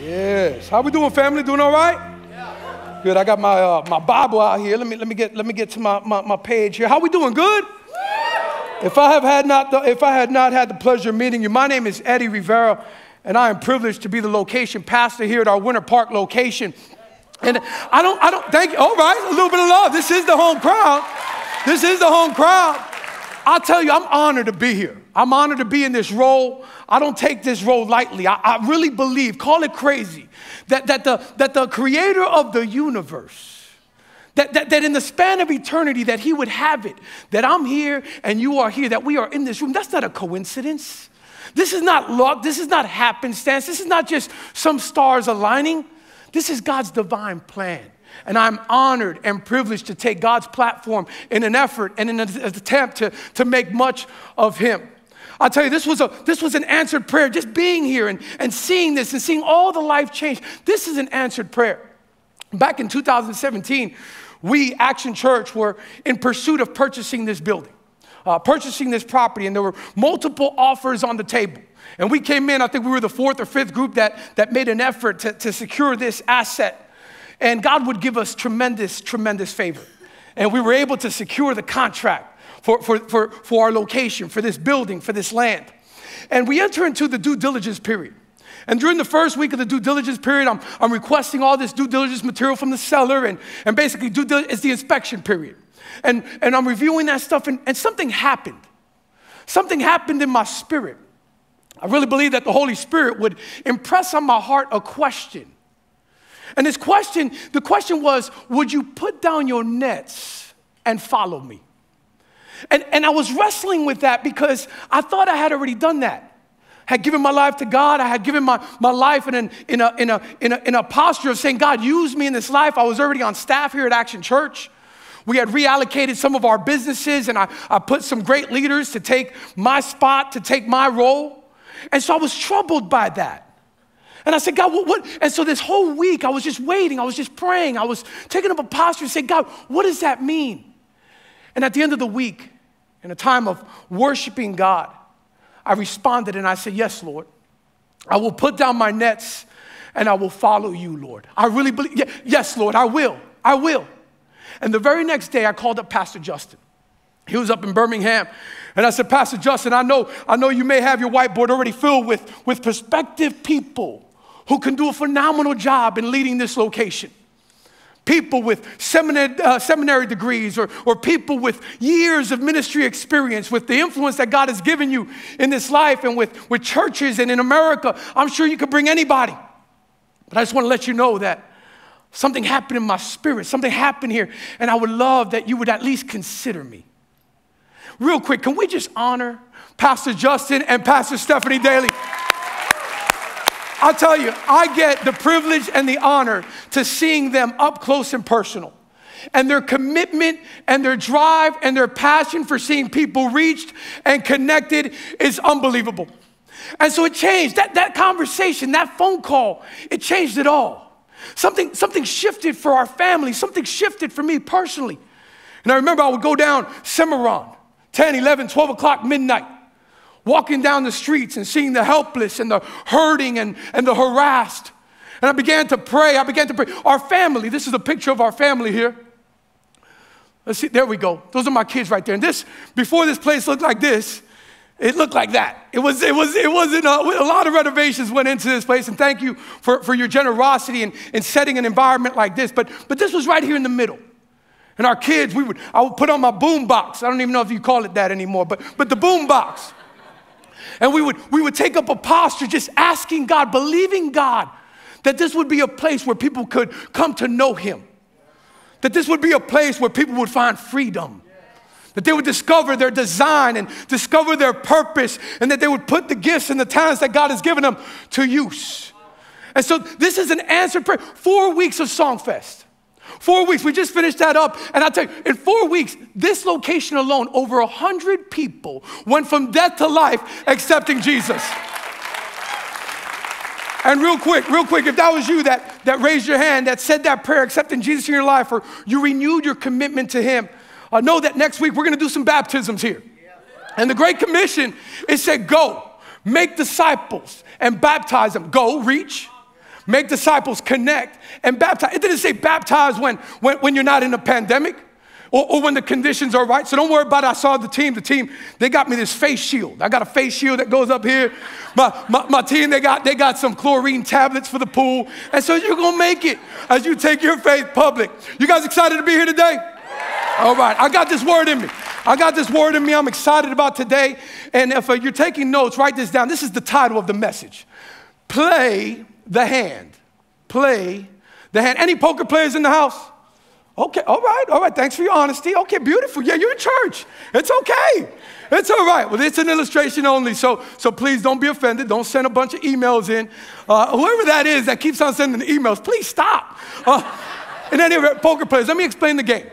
Yes. How we doing, family? Doing all right? Good. I got my, uh, my Bible out here. Let me, let me, get, let me get to my, my, my page here. How we doing? Good? If I, have had not the, if I had not had the pleasure of meeting you, my name is Eddie Rivera, and I am privileged to be the location pastor here at our Winter Park location. And I don't, I don't, thank you. All right, a little bit of love. This is the home crowd. This is the home crowd. I'll tell you, I'm honored to be here. I'm honored to be in this role. I don't take this role lightly. I, I really believe, call it crazy, that, that, the, that the creator of the universe, that, that, that in the span of eternity, that he would have it, that I'm here and you are here, that we are in this room. That's not a coincidence. This is not luck. This is not happenstance. This is not just some stars aligning. This is God's divine plan. And I'm honored and privileged to take God's platform in an effort and in an attempt to, to make much of Him. I'll tell you, this was, a, this was an answered prayer. Just being here and, and seeing this and seeing all the life change. This is an answered prayer. Back in 2017, we, Action Church, were in pursuit of purchasing this building, uh, purchasing this property, and there were multiple offers on the table. And we came in, I think we were the fourth or fifth group that, that made an effort to, to secure this asset. And God would give us tremendous, tremendous favor. And we were able to secure the contract for, for, for, for our location, for this building, for this land. And we enter into the due diligence period. And during the first week of the due diligence period, I'm, I'm requesting all this due diligence material from the seller, and, and basically, due it's the inspection period. And, and I'm reviewing that stuff, and, and something happened. Something happened in my spirit. I really believe that the Holy Spirit would impress on my heart a question. And this question, the question was, would you put down your nets and follow me? And, and I was wrestling with that because I thought I had already done that. Had given my life to God. I had given my, my life in, an, in, a, in, a, in, a, in a posture of saying, God, use me in this life. I was already on staff here at Action Church. We had reallocated some of our businesses, and I, I put some great leaders to take my spot, to take my role. And so I was troubled by that. And I said, God, what, what? And so this whole week, I was just waiting. I was just praying. I was taking up a posture and saying, God, what does that mean? And at the end of the week, in a time of worshiping God, I responded and I said, Yes, Lord. I will put down my nets and I will follow you, Lord. I really believe, yes, Lord, I will. I will. And the very next day, I called up Pastor Justin. He was up in Birmingham. And I said, Pastor Justin, I know, I know you may have your whiteboard already filled with, with prospective people who can do a phenomenal job in leading this location people with seminary, uh, seminary degrees or, or people with years of ministry experience, with the influence that God has given you in this life and with, with churches and in America. I'm sure you could bring anybody. But I just want to let you know that something happened in my spirit, something happened here, and I would love that you would at least consider me. Real quick, can we just honor Pastor Justin and Pastor Stephanie Daly? I'll tell you, I get the privilege and the honor to seeing them up close and personal. And their commitment and their drive and their passion for seeing people reached and connected is unbelievable. And so it changed. That, that conversation, that phone call, it changed it all. Something, something shifted for our family, something shifted for me personally. And I remember I would go down Semoran, 10, 11, 12 o'clock, midnight walking down the streets and seeing the helpless and the hurting and, and the harassed. And I began to pray. I began to pray. Our family, this is a picture of our family here. Let's see, there we go. Those are my kids right there. And this, before this place looked like this, it looked like that. It was, it was, it wasn't, a, a lot of renovations went into this place. And thank you for, for your generosity in, in setting an environment like this. But, but this was right here in the middle. And our kids, we would, I would put on my boom box. I don't even know if you call it that anymore, but, but the boom box. And we would, we would take up a posture just asking God, believing God that this would be a place where people could come to know Him. That this would be a place where people would find freedom. That they would discover their design and discover their purpose, and that they would put the gifts and the talents that God has given them to use. And so this is an answered prayer. Four weeks of Songfest. Four weeks, we just finished that up. And I'll tell you, in four weeks, this location alone, over a 100 people went from death to life accepting Jesus. And real quick, real quick, if that was you that, that raised your hand, that said that prayer, accepting Jesus in your life, or you renewed your commitment to Him, uh, know that next week we're gonna do some baptisms here. And the Great Commission, it said, go, make disciples, and baptize them. Go, reach, make disciples, connect, and baptize. It didn't say baptize when, when, when you're not in a pandemic or, or, when the conditions are right. So don't worry about it. I saw the team. The team, they got me this face shield. I got a face shield that goes up here. My, my, my team, they got, they got some chlorine tablets for the pool. And so you're going to make it as you take your faith public. You guys excited to be here today? All right. I got this word in me. I got this word in me I'm excited about today. And if uh, you're taking notes, write this down. This is the title of the message Play the Hand. Play the Hand. Any poker players in the house? Okay, all right, all right. Thanks for your honesty. Okay, beautiful. Yeah, you're in church. It's okay. It's all right. Well, it's an illustration only, so, so please don't be offended. Don't send a bunch of emails in. Uh, whoever that is that keeps on sending the emails, please stop. Uh, and any poker players, let me explain the game.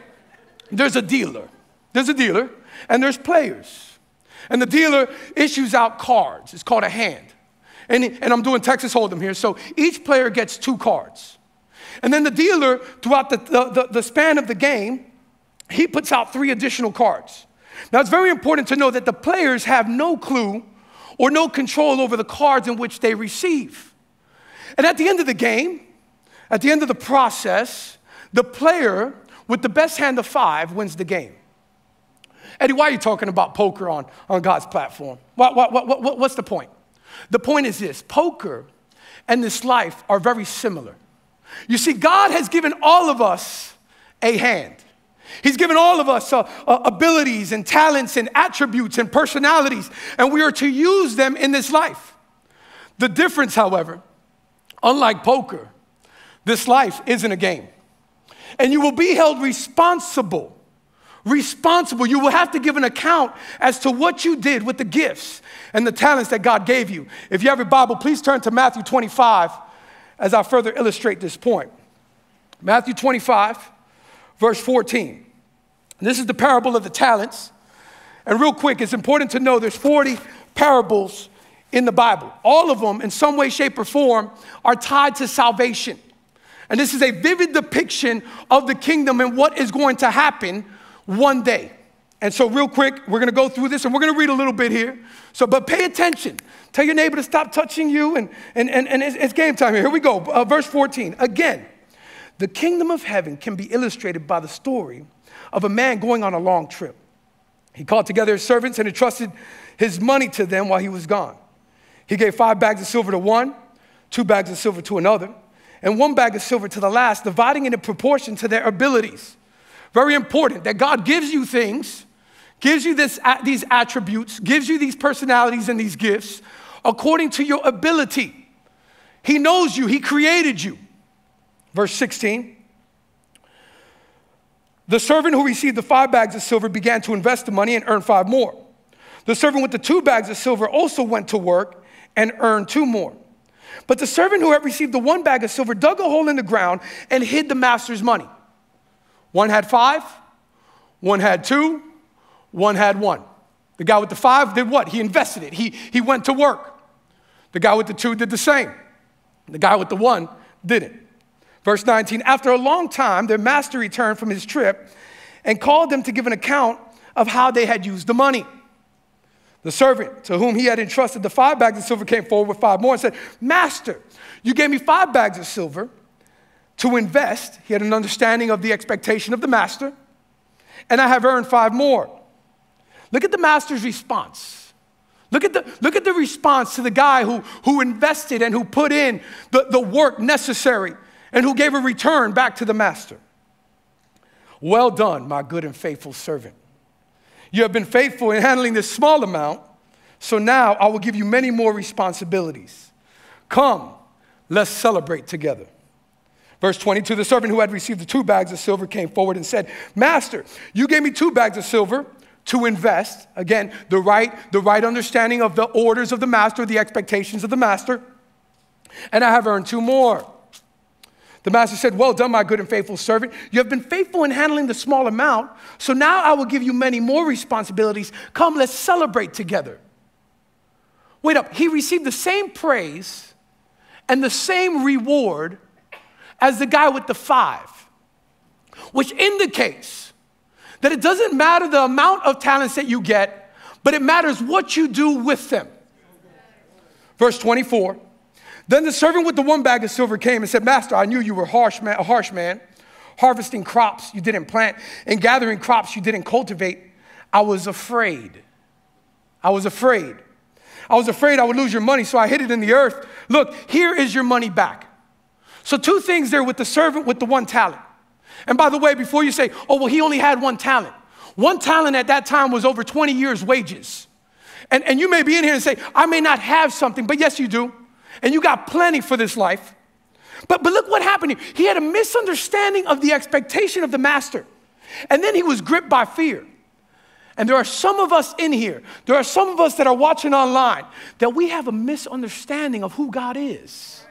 There's a dealer. There's a dealer, and there's players. And the dealer issues out cards. It's called a hand. And, and I'm doing Texas Hold'em here. So each player gets two cards. And then the dealer, throughout the, the, the, span of the game, he puts out three additional cards. Now, it's very important to know that the players have no clue or no control over the cards in which they receive. And at the end of the game, at the end of the process, the player with the best hand of five wins the game. Eddie, why are you talking about poker on, on God's platform? What, what, what, what's the point? The point is this poker and this life are very similar. You see, God has given all of us a hand. He's given all of us uh, uh, abilities and talents and attributes and personalities, and we are to use them in this life. The difference, however, unlike poker, this life isn't a game. And you will be held responsible. Responsible. You will have to give an account as to what you did with the gifts and the talents that God gave you. If you have your Bible, please turn to Matthew 25 as I further illustrate this point. Matthew 25, verse 14. This is the parable of the talents. And real quick, it's important to know there's 40 parables in the Bible. All of them, in some way, shape, or form, are tied to salvation. And this is a vivid depiction of the kingdom and what is going to happen one day. And so, real quick, we're going to go through this and we're going to read a little bit here. So, but pay attention. Tell your neighbor to stop touching you, and, and, and, and it's, it's game time here. Here we go. Uh, verse 14. Again, the kingdom of heaven can be illustrated by the story of a man going on a long trip. He called together his servants and entrusted his money to them while he was gone. He gave five bags of silver to one, two bags of silver to another, and one bag of silver to the last, dividing it in proportion to their abilities. Very important that God gives you things gives you this, these attributes, gives you these personalities and these gifts according to your ability. He knows you, He created you. Verse 16 The servant who received the five bags of silver began to invest the money and earn five more. The servant with the two bags of silver also went to work and earned two more. But the servant who had received the one bag of silver dug a hole in the ground and hid the master's money. One had five, one had two, one had one. The guy with the five did what? He invested it, he, he went to work. The guy with the two did the same. The guy with the one didn't. Verse 19 After a long time, their master returned from his trip and called them to give an account of how they had used the money. The servant to whom he had entrusted the five bags of silver came forward with five more and said, Master, you gave me five bags of silver to invest. He had an understanding of the expectation of the master, and I have earned five more. Look at the master's response. Look at the, look at the response to the guy who, who invested and who put in the, the work necessary and who gave a return back to the master. Well done, my good and faithful servant. You have been faithful in handling this small amount, so now I will give you many more responsibilities. Come, let's celebrate together. Verse 22 The servant who had received the two bags of silver came forward and said, Master, you gave me two bags of silver to invest. Again, the right, the right understanding of the orders of the master, the expectations of the master. And I have earned two more. The master said, Well done, my good and faithful servant. You have been faithful in handling the small amount, so now I will give you many more responsibilities. Come, let's celebrate together. Wait up, he received the same praise and the same reward as the guy with the five, which indicates that it doesn't matter the amount of talents that you get, but it matters what you do with them. Verse 24 Then the servant with the one bag of silver came and said, Master, I knew you were harsh man, a harsh man, harvesting crops you didn't plant and gathering crops you didn't cultivate. I was afraid. I was afraid. I was afraid I would lose your money, so I hid it in the earth. Look, here is your money back. So, two things there with the servant with the one talent. And by the way, before you say, oh, well, he only had one talent, one talent at that time was over 20 years' wages. And, and you may be in here and say, I may not have something, but yes, you do. And you got plenty for this life. But, but look what happened here. He had a misunderstanding of the expectation of the master. And then he was gripped by fear. And there are some of us in here, there are some of us that are watching online, that we have a misunderstanding of who God is.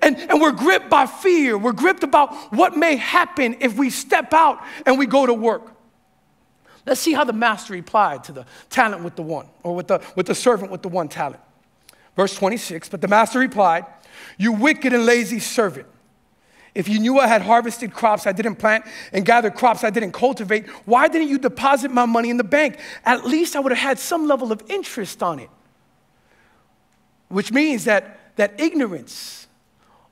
And, and we're gripped by fear. We're gripped about what may happen if we step out and we go to work. Let's see how the master replied to the talent with the one, or with the, with the servant with the one talent. Verse 26 But the master replied, You wicked and lazy servant. If you knew I had harvested crops I didn't plant and gathered crops I didn't cultivate, why didn't you deposit my money in the bank? At least I would have had some level of interest on it. Which means that, that ignorance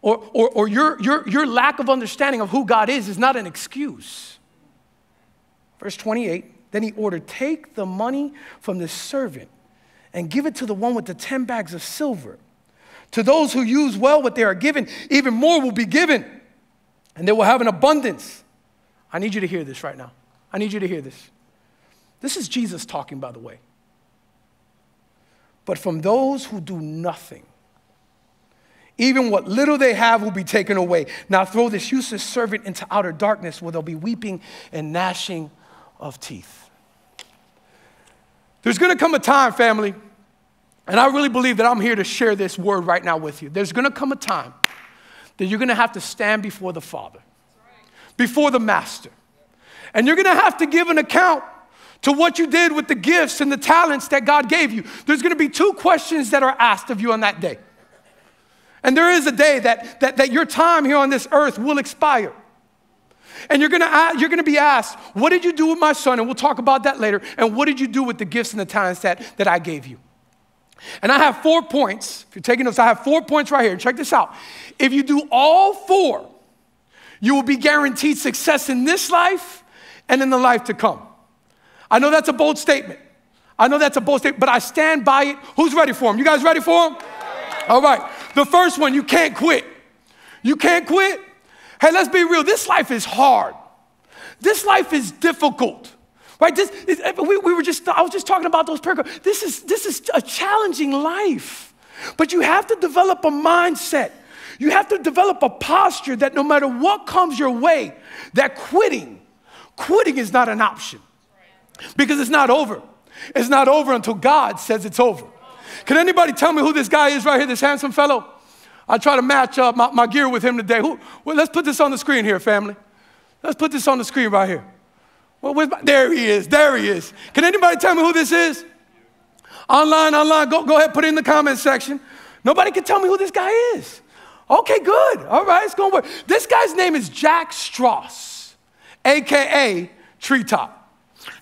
or, or, or your, your, your lack of understanding of who God is is not an excuse. Verse 28 Then he ordered, Take the money from the servant and give it to the one with the 10 bags of silver. To those who use well what they are given, even more will be given, and they will have an abundance. I need you to hear this right now. I need you to hear this. This is Jesus talking, by the way. But from those who do nothing, even what little they have will be taken away. Now throw this useless servant into outer darkness where they'll be weeping and gnashing of teeth. There's gonna come a time, family, and I really believe that I'm here to share this word right now with you. There's gonna come a time that you're gonna have to stand before the Father, before the Master, and you're gonna have to give an account to what you did with the gifts and the talents that God gave you. There's gonna be two questions that are asked of you on that day. And there is a day that, that, that your time here on this earth will expire. And you're gonna, you're gonna be asked, What did you do with my son? And we'll talk about that later. And what did you do with the gifts and the talents that, that I gave you? And I have four points. If you're taking notes, I have four points right here. Check this out. If you do all four, you will be guaranteed success in this life and in the life to come. I know that's a bold statement. I know that's a bold statement, but I stand by it. Who's ready for them? You guys ready for them? All right. The first one, you can't quit. You can't quit. Hey, let's be real. This life is hard. This life is difficult. Right? This, we, we were just, I was just talking about those paragraphs. This is, this is a challenging life. But you have to develop a mindset. You have to develop a posture that no matter what comes your way, that quitting, quitting is not an option. Because it's not over. It's not over until God says it's over. Can anybody tell me who this guy is right here, this handsome fellow? I try to match up my, my gear with him today. Who, well, let's put this on the screen here, family. Let's put this on the screen right here. Well, my, there he is. There he is. Can anybody tell me who this is? Online, online. Go, go ahead, put it in the comment section. Nobody can tell me who this guy is. Okay, good. All right, it's going to work. This guy's name is Jack Straus, AKA Treetop.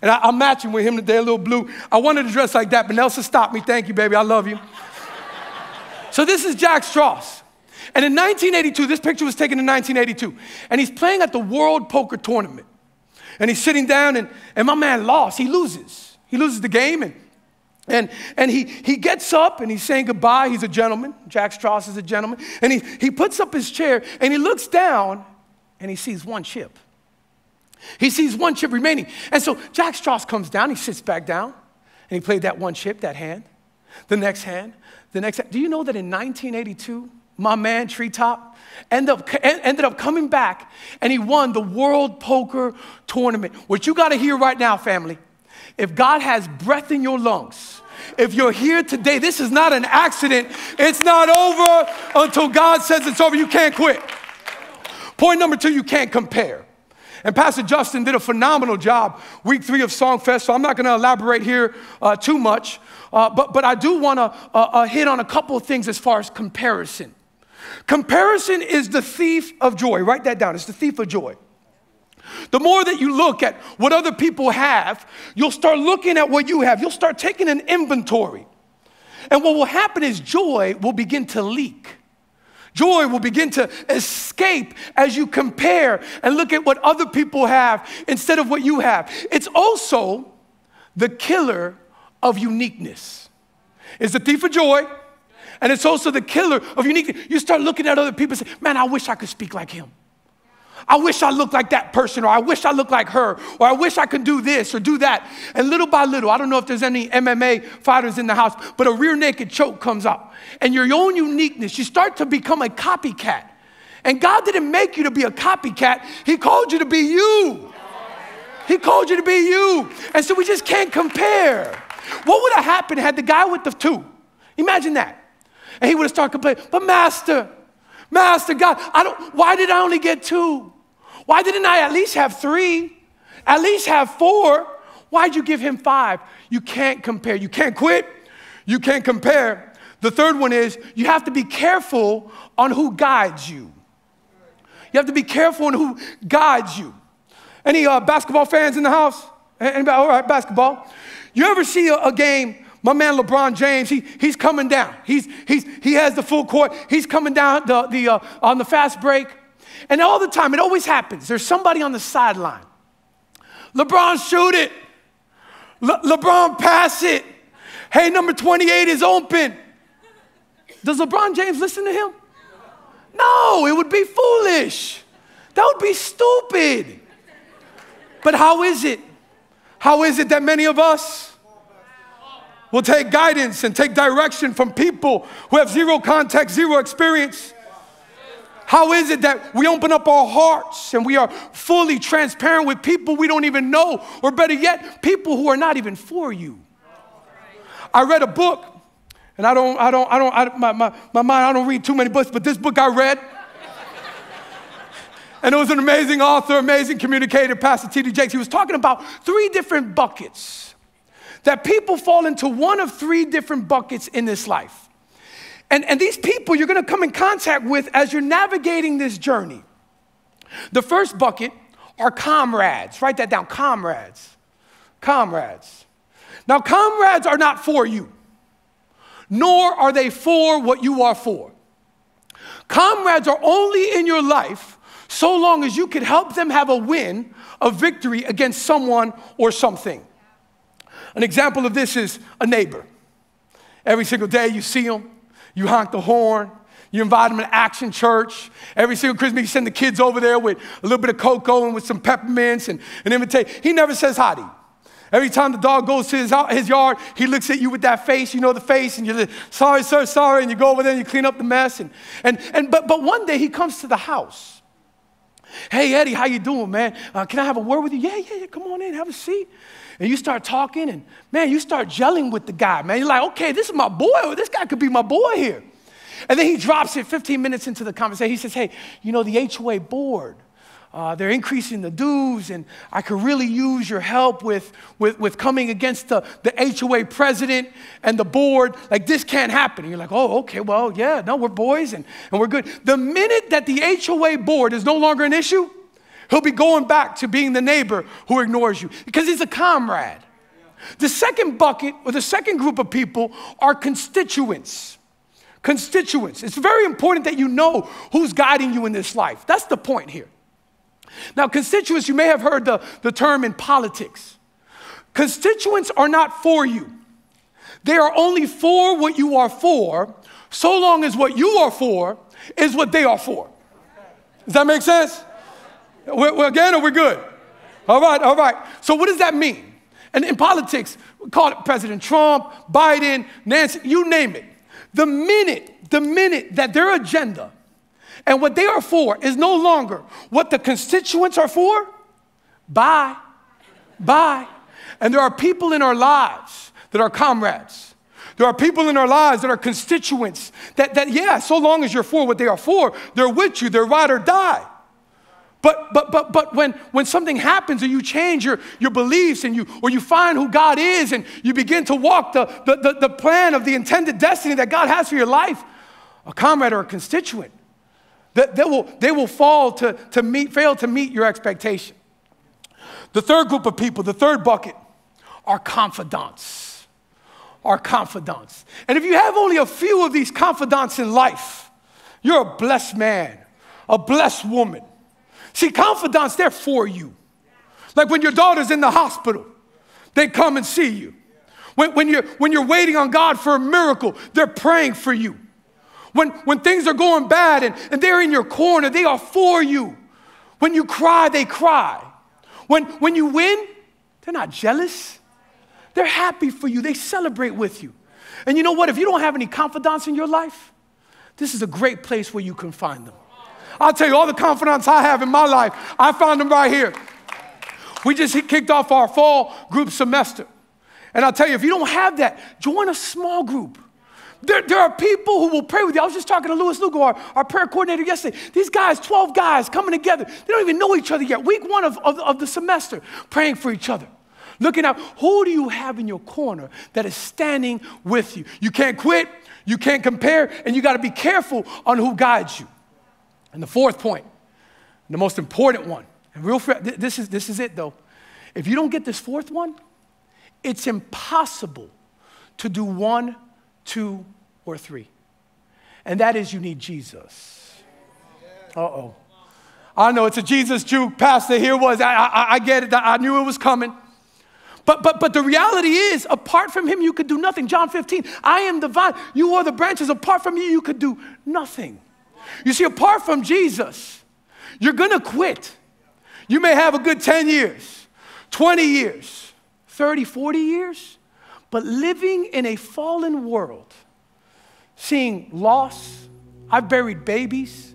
And I, am matching with him today, a little blue. I wanted to dress like that, but Nelson stopped me. Thank you, baby. I love you. so this is Jack Straus. And in 1982, this picture was taken in 1982, and he's playing at the World Poker Tournament. And he's sitting down, and, and my man lost. He loses. He loses the game, and, and, and he, he gets up and he's saying goodbye. He's a gentleman. Jack Straus is a gentleman. And he, he puts up his chair, and he looks down, and he sees one chip. He sees one chip remaining. And so Jack Straus comes down, he sits back down, and he played that one chip, that hand, the next hand, the next hand. Do you know that in 1982, my man Treetop ended up, ended up coming back and he won the World Poker Tournament? What you got to hear right now, family, if God has breath in your lungs, if you're here today, this is not an accident. It's not over until God says it's over. You can't quit. Point number two, you can't compare. And Pastor Justin did a phenomenal job week three of Songfest, so I'm not going to elaborate here uh, too much. Uh, but, but I do want to uh, uh, hit on a couple of things as far as comparison. Comparison is the thief of joy. Write that down. It's the thief of joy. The more that you look at what other people have, you'll start looking at what you have. You'll start taking an inventory. And what will happen is joy will begin to leak. Joy will begin to escape as you compare and look at what other people have instead of what you have. It's also the killer of uniqueness. It's the thief of joy, and it's also the killer of uniqueness. You start looking at other people and say, Man, I wish I could speak like him. I wish I looked like that person, or I wish I looked like her, or I wish I could do this or do that. And little by little, I don't know if there's any MMA fighters in the house, but a rear naked choke comes up. And your own uniqueness, you start to become a copycat. And God didn't make you to be a copycat, He called you to be you. He called you to be you. And so we just can't compare. What would have happened had the guy with the two? Imagine that. And he would have started complaining, but Master, Master God, I don't, why did I only get two? Why didn't I at least have three? At least have four? Why'd you give him five? You can't compare. You can't quit. You can't compare. The third one is you have to be careful on who guides you. You have to be careful on who guides you. Any uh, basketball fans in the house? Anybody? All right, basketball. You ever see a, a game my man LeBron James, he, he's coming down. He's, he's, he has the full court. He's coming down the, the, uh, on the fast break. And all the time, it always happens. There's somebody on the sideline. LeBron, shoot it. Le- LeBron, pass it. Hey, number 28 is open. Does LeBron James listen to him? No, it would be foolish. That would be stupid. But how is it? How is it that many of us, will take guidance and take direction from people who have zero context, zero experience. How is it that we open up our hearts and we are fully transparent with people we don't even know, or better yet, people who are not even for you? I read a book, and I don't, I don't, I don't, I, my, my, my mind, I don't read too many books, but this book I read, and it was an amazing author, amazing communicator, Pastor T.D. Jakes. He was talking about three different buckets that people fall into one of three different buckets in this life. And, and these people you're gonna come in contact with as you're navigating this journey. The first bucket are comrades. Write that down comrades. Comrades. Now, comrades are not for you, nor are they for what you are for. Comrades are only in your life so long as you can help them have a win, a victory against someone or something. An example of this is a neighbor. Every single day you see them, you honk the horn, you invite them to Action Church. Every single Christmas, you send the kids over there with a little bit of cocoa and with some peppermints and an invitation. He never says hi to you. Every time the dog goes to his, his yard, he looks at you with that face, you know the face, and you're like, sorry, sir, sorry, and you go over there and you clean up the mess. And, and, and, but, but one day he comes to the house. Hey, Eddie, how you doing, man? Uh, can I have a word with you? Yeah, yeah, yeah, come on in, have a seat and you start talking, and man, you start gelling with the guy, man. You're like, okay, this is my boy. This guy could be my boy here. And then he drops it 15 minutes into the conversation. He says, hey, you know, the HOA board, uh, they're increasing the dues, and I could really use your help with, with, with coming against the, the HOA president and the board. Like, this can't happen. And you're like, oh, okay, well, yeah, no, we're boys and, and we're good. The minute that the HOA board is no longer an issue, He'll be going back to being the neighbor who ignores you because he's a comrade. The second bucket or the second group of people are constituents. Constituents. It's very important that you know who's guiding you in this life. That's the point here. Now, constituents, you may have heard the, the term in politics. Constituents are not for you, they are only for what you are for, so long as what you are for is what they are for. Does that make sense? We're, we're again, or we're good? All right, all right. So, what does that mean? And in politics, we call it President Trump, Biden, Nancy, you name it. The minute, the minute that their agenda and what they are for is no longer what the constituents are for, bye, bye. And there are people in our lives that are comrades. There are people in our lives that are constituents that, that, yeah, so long as you're for what they are for, they're with you, they're ride or die. But, but, but, but when, when something happens or you change your, your beliefs and you, or you find who God is and you begin to walk the, the, the, the plan of the intended destiny that God has for your life, a comrade or a constituent, that they, will, they will fall to, to meet, fail to meet your expectation. The third group of people, the third bucket, are confidants. Are confidants. And if you have only a few of these confidants in life, You're a blessed man, a blessed woman. See, confidants, they're for you. Like when your daughter's in the hospital, they come and see you. When, when, you're, when you're waiting on God for a miracle, they're praying for you. When, when things are going bad and, and they're in your corner, they are for you. When you cry, they cry. When, when you win, they're not jealous. They're happy for you. They celebrate with you. And you know what? If you don't have any confidants in your life, this is a great place where you can find them. I'll tell you, all the confidants I have in my life, I found them right here. We just kicked off our fall group semester. And I'll tell you, if you don't have that, join a small group. There, there are people who will pray with you. I was just talking to Louis Lugo, our, our prayer coordinator, yesterday. These guys, 12 guys coming together, they don't even know each other yet. Week one of, of, of the semester, praying for each other. Looking out, who do you have in your corner that is standing with you? You can't quit, you can't compare, and you got to be careful on who guides you. And the fourth point, the most important one, and real this is this is it though. If you don't get this fourth one, it's impossible to do one, two, or three. And that is you need Jesus. Uh oh. I know it's a Jesus juke pastor. Here was I, I, I get it. I knew it was coming. But, but, but the reality is, apart from him, you could do nothing. John 15, I am the vine, you are the branches. Apart from you, you could do nothing. You see, apart from Jesus, you're gonna quit. You may have a good 10 years, 20 years, 30, 40 years, but living in a fallen world, seeing loss, I've buried babies.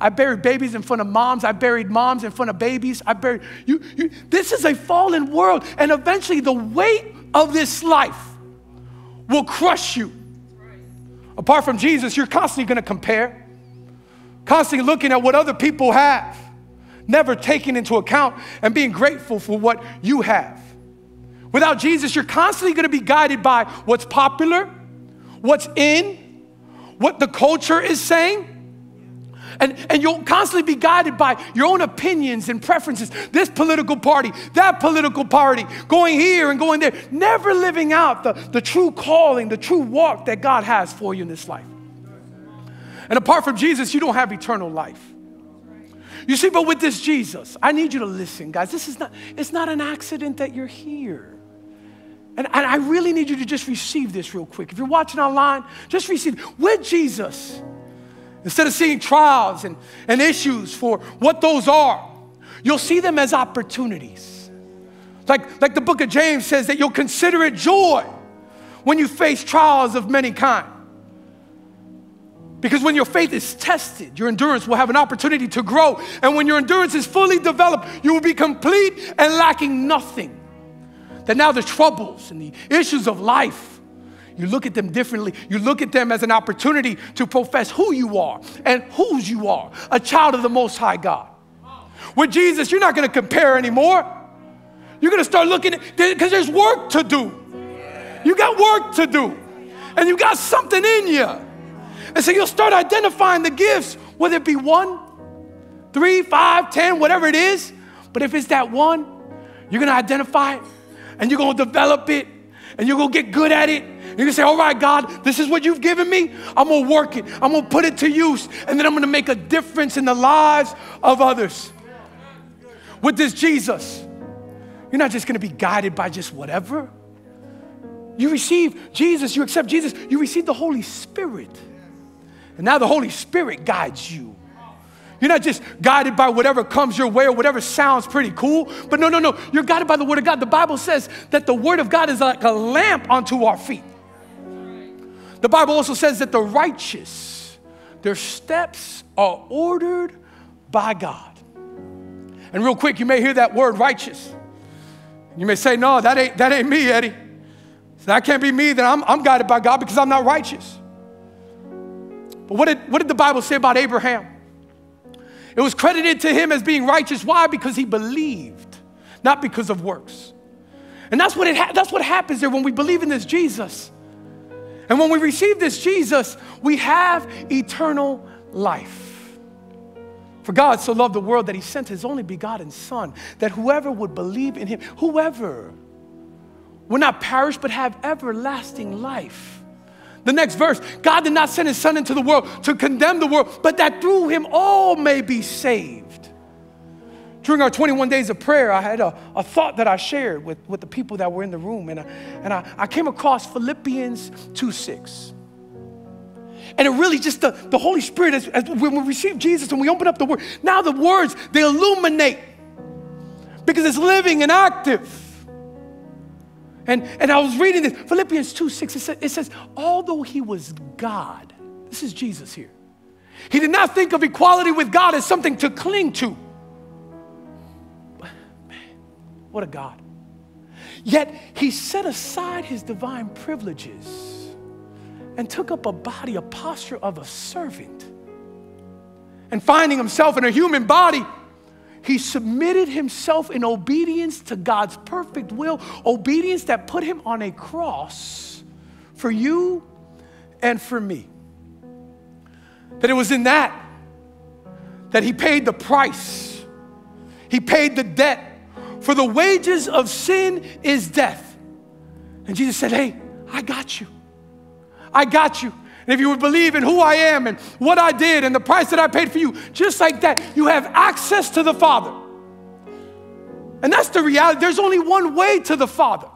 I buried babies in front of moms. I buried moms in front of babies. I buried you, you. This is a fallen world, and eventually the weight of this life will crush you. Apart from Jesus, you're constantly going to compare, constantly looking at what other people have, never taking into account and being grateful for what you have. Without Jesus, you're constantly going to be guided by what's popular, what's in, what the culture is saying. And, and you'll constantly be guided by your own opinions and preferences. This political party, that political party, going here and going there, never living out the, the true calling, the true walk that God has for you in this life. And apart from Jesus, you don't have eternal life. You see, but with this Jesus, I need you to listen, guys. This is not, it's not an accident that you're here. And, and I really need you to just receive this real quick. If you're watching online, just receive with Jesus. Instead of seeing trials and, and issues for what those are, you'll see them as opportunities. Like, like the book of James says that you'll consider it joy when you face trials of many kind. Because when your faith is tested, your endurance will have an opportunity to grow. And when your endurance is fully developed, you will be complete and lacking nothing. That now the troubles and the issues of life you look at them differently. You look at them as an opportunity to profess who you are and whose you are a child of the Most High God. With Jesus, you're not going to compare anymore. You're going to start looking because there's work to do. You got work to do, and you got something in you. And so you'll start identifying the gifts, whether it be one, three, five, ten, whatever it is. But if it's that one, you're to identify it and you're to develop it and you're to get good at it you're gonna say, All right, God, this is what you've given me. I'm gonna work it, I'm gonna put it to use, and then I'm gonna make a difference in the lives of others. With this Jesus, you're not just gonna be guided by just whatever. You receive Jesus, you accept Jesus, you receive the Holy Spirit. And now the Holy Spirit guides you. You're not just guided by whatever comes your way or whatever sounds pretty cool, but no, no, no. You're guided by the Word of God. The Bible says that the Word of God is like a lamp unto our feet. The Bible also says that the righteous, their steps are ordered by God. And real quick, you may hear that word righteous. You may say, no, that ain't, that ain't me, Eddie. That can't be me, that I'm, I'm guided by God because I'm not righteous. But what did, what did the Bible say about Abraham? It was credited to him as being righteous. Why? Because he believed, not because of works. And that's what, it ha- that's what happens there when we believe in this Jesus. And when we receive this Jesus, we have eternal life. For God so loved the world that he sent his only begotten Son, that whoever would believe in him, whoever, would not perish but have everlasting life. The next verse God did not send his son into the world to condemn the world, but that through him all may be saved. During our 21 days of prayer, I had a, a thought that I shared with, with the people that were in the room, and I, and I, I came across Philippians 2 6. And it really just the, the Holy Spirit, as, as when we receive Jesus and we open up the Word, now the words, they illuminate because it's living and active. And, and I was reading this, Philippians 2 6, it says, it says, although he was God, this is Jesus here, he did not think of equality with God as something to cling to. Man, what a God. Yet he set aside his divine privileges and took up a body, a posture of a servant. And finding himself in a human body, he submitted himself in obedience to God's perfect will, obedience that put him on a cross for you and for me. That it was in that that he paid the price, he paid the debt. For the wages of sin is death. And Jesus said, Hey, I got you. I got you. If you would believe in who I am and what I did and the price that I paid for you, just like that, you have access to the Father. And that's the reality. There's only one way to the Father.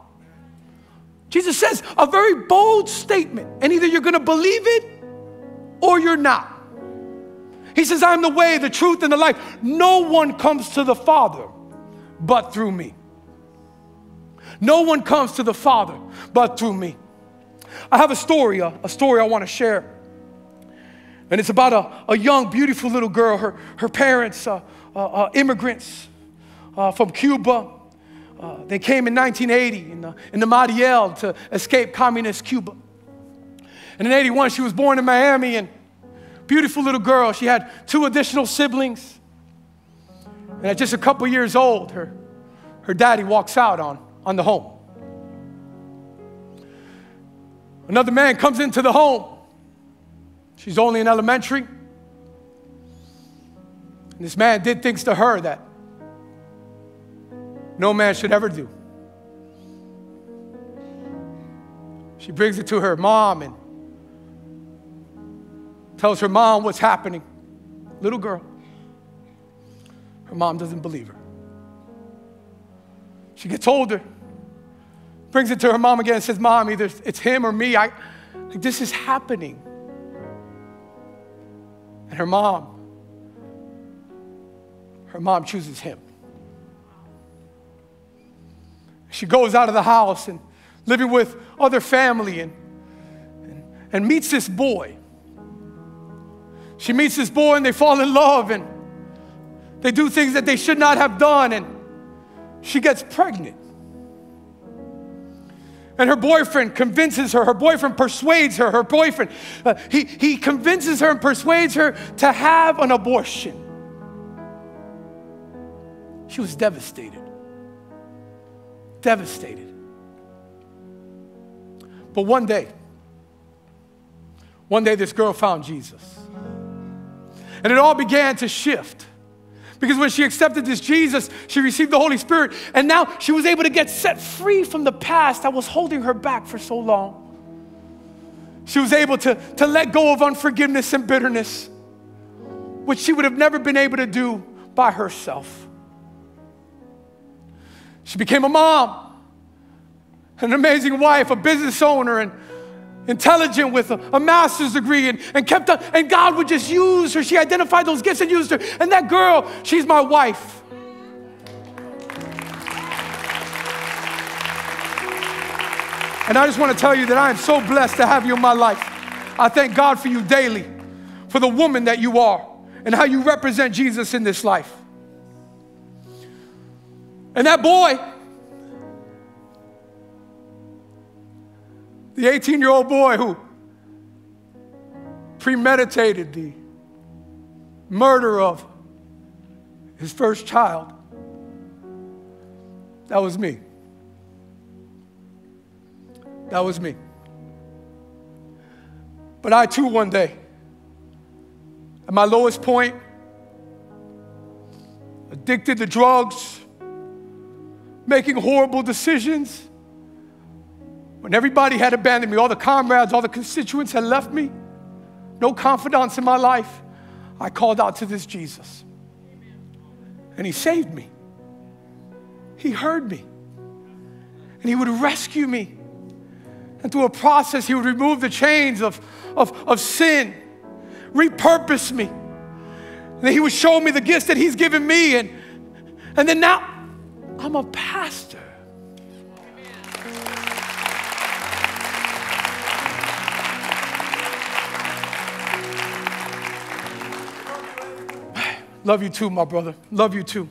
Jesus says a very bold statement, and either you're going to believe it or you're not. He says, I'm the way, the truth, and the life. No one comes to the Father but through me. No one comes to the Father but through me. I have a story, a, a story I want to share. And it's about a, a young, beautiful little girl. Her, her parents, uh, uh, uh, immigrants uh, from Cuba. Uh, they came in 1980 in the, in the Mariel to escape communist Cuba. And in 81, she was born in Miami and beautiful little girl. She had two additional siblings. And at just a couple years old, her, her daddy walks out on, on the home. Another man comes into the home. She's only in elementary. And this man did things to her that no man should ever do. She brings it to her mom and tells her mom what's happening. Little girl. Her mom doesn't believe her. She gets older brings it to her mom again and says, Mom, either it's him or me. I, like, this is happening. And her mom, her mom chooses him. She goes out of the house and living with other family and, and, and meets this boy. She meets this boy and they fall in love and they do things that they should not have done and she gets pregnant. And her boyfriend convinces her, her boyfriend persuades her, her boyfriend, uh, he, he convinces her and persuades her to have an abortion. She was devastated. Devastated. But one day, one day this girl found Jesus. And it all began to shift. Because when she accepted this Jesus, she received the Holy Spirit, and now she was able to get set free from the past that was holding her back for so long. She was able to, to let go of unforgiveness and bitterness, which she would have never been able to do by herself. She became a mom, an amazing wife, a business owner, and intelligent with a, a, master's degree and, and kept up. and God would just use her. She identified those gifts and used her. And that girl, she's my wife. And I just want to tell you that I am so blessed to have you in my life. I thank God for you daily, for the woman that you are, and how you represent Jesus in this life. And that boy, the 18 year old boy who premeditated the murder of his first child. That was me. That was me. But I too, one day, at my lowest point, addicted to drugs, making horrible decisions, When everybody had abandoned me, all the comrades, all the constituents had left me, no confidants in my life, I called out to this Jesus. And he saved me. He heard me. And he would rescue me. And through a process, he would remove the chains of, of, of sin, repurpose me. And then he would show me the gifts that he's given me. And, and then now I'm a pastor. Love you too, my brother. Love you too.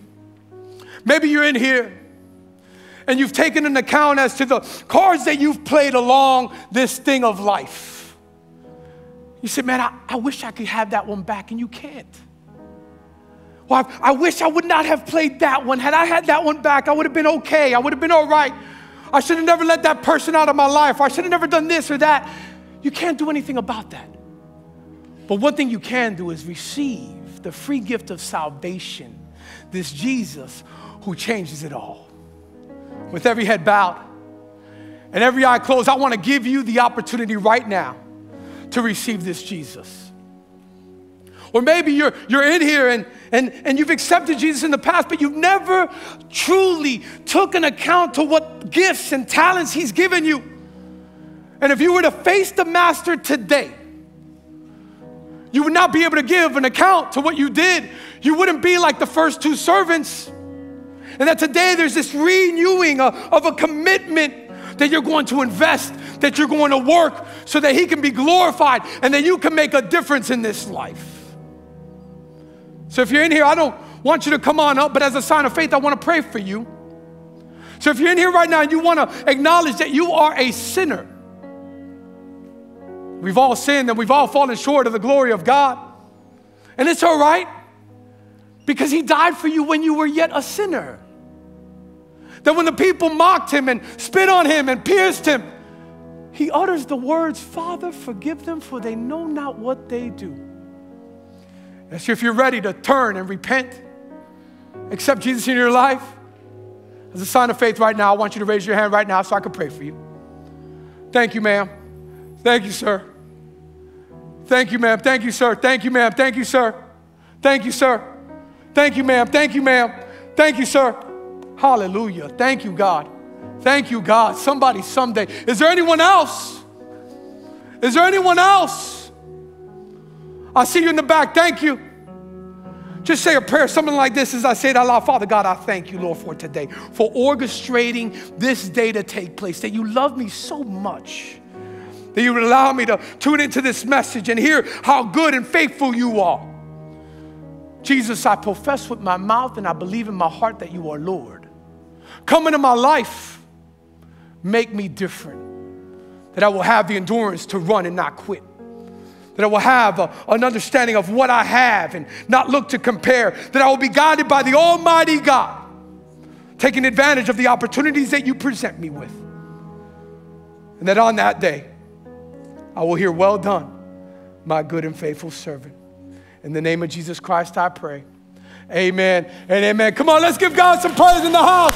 Maybe you're in here and you've taken an account as to the cards that you've played along this thing of life. You say, man, I, I wish I could have that one back, and you can't. Well, I, I wish I would not have played that one. Had I had that one back, I would have been okay. I would have been all right. I should have never let that person out of my life. I should have never done this or that. You can't do anything about that. But one thing you can do is receive the free gift of salvation, this Jesus who changes it all. With every head bowed and every eye closed, I want to give you the opportunity right now to receive this Jesus. Or maybe you're, you're in here and, and, and you've accepted Jesus in the past, but you've never truly took an account to what gifts and talents He's given you. And if you were to face the Master today, you would not be able to give an account to what you did. You wouldn't be like the first two servants. And that today there's this renewing of, a commitment that you're going to invest, that you're going to work so that He can be glorified and that you can make a difference in this life. So if you're in here, I don't want you to come on up, but as a sign of faith, I want to pray for you. So if you're in here right now and you want to acknowledge that you are a sinner, We've all sinned and we've all fallen short of the glory of God. And it's all right because He died for you when you were yet a sinner. That when the people mocked Him and spit on Him and pierced Him, He utters the words, Father, forgive them, for they know not what they do. And if you're ready to turn and repent, accept Jesus in your life, as a sign of faith right now, I want you to raise your hand right now so I can pray for you. Thank you, ma'am. Thank you, sir. Thank you, ma'am. Thank you, sir. Thank you, ma'am. Thank you, sir. Thank you, sir. Thank you, ma'am. Thank you, ma'am. Thank you, sir. Hallelujah. Thank you, God. Thank you, God. Somebody someday. Is there anyone else? Is there anyone else? I see you in the back. Thank you. Just say a prayer, something like this as I say it out loud. Father God, I thank you, Lord, for today, for orchestrating this day to take place, that you love me so much that you would allow me to tune into this message and hear how good and faithful you are. Jesus, I profess with my mouth and I believe in my heart that you are Lord. Come into my life, make me different, that I will have the endurance to run and not quit. That I will have a, an understanding of what I have and not look to compare. That I will be guided by the Almighty God, taking advantage of the opportunities that you present me with. And that on that day, I will hear, Well done, my good and faithful servant. In the name of Jesus Christ, I pray. Amen and amen. Come on, let's give God some praise in the house.